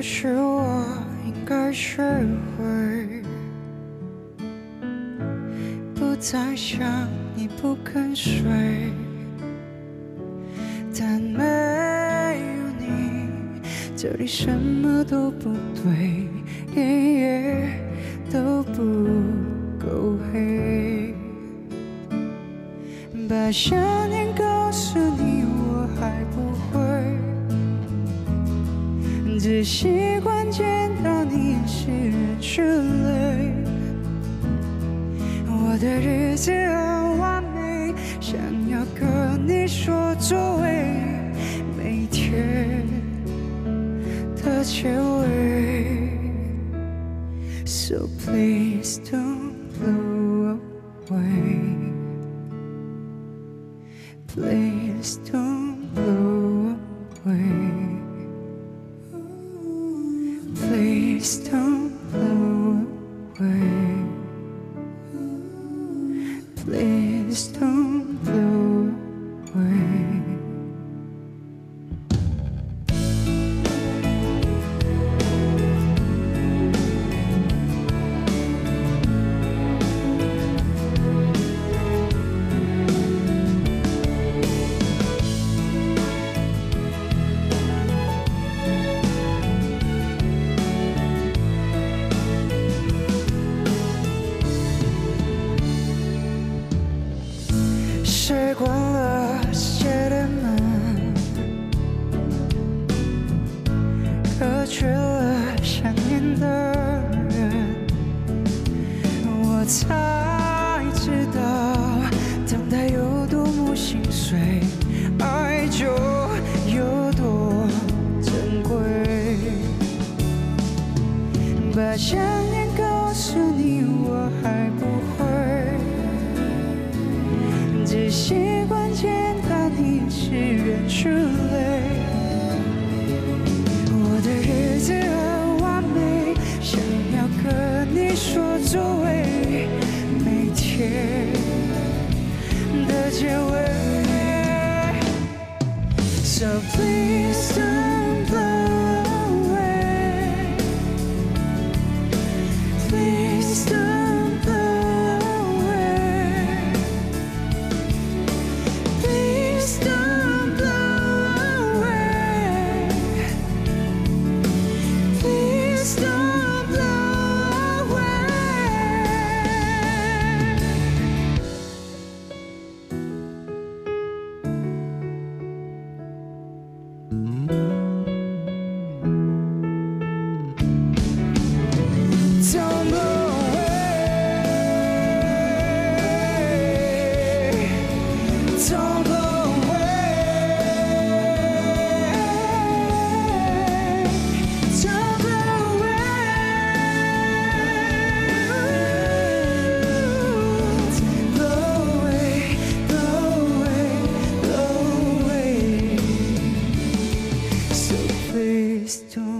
许我应该学会，不再想你不肯睡，但没有你，这里什么都不对，黑夜都不够黑。把想念告诉你，我还不只习惯见到你是人之泪，我的日子很完美，想要跟你说作为每天的结尾。So please don't blow away, please don't Please don't 谁关了世界的门，隔绝了想念的人，我才知道等待有多么心碎，爱就有多珍贵。把想念你是人之泪，我的日子很完美，想要和你说作为每天的结尾。So please to